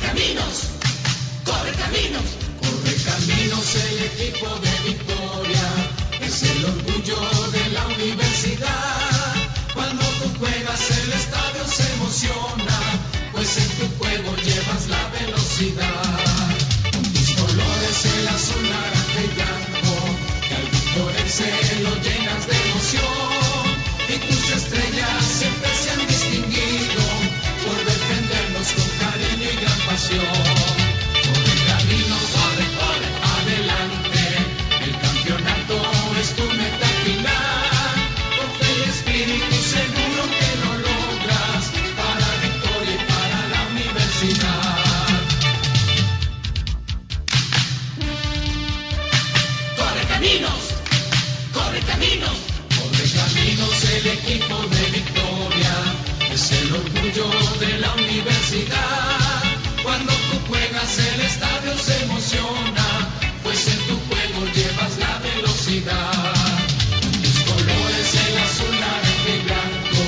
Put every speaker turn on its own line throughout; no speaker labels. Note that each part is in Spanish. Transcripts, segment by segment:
Corre caminos,
corre caminos, corre caminos, Señor. de la universidad. Cuando tú juegas el estadio se emociona, pues en tu juego llevas la velocidad. Tus colores el azul, naranja y blanco,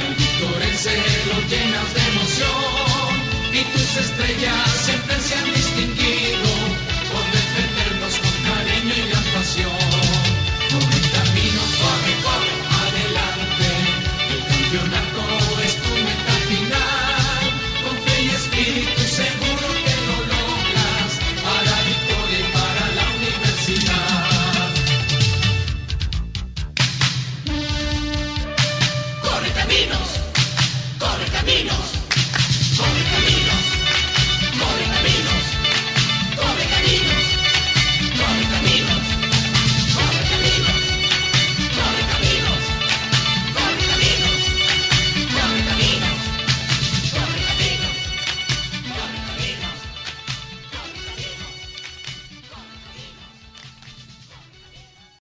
el victorense lo llenas de emoción y tus estrellas siempre se Chaos.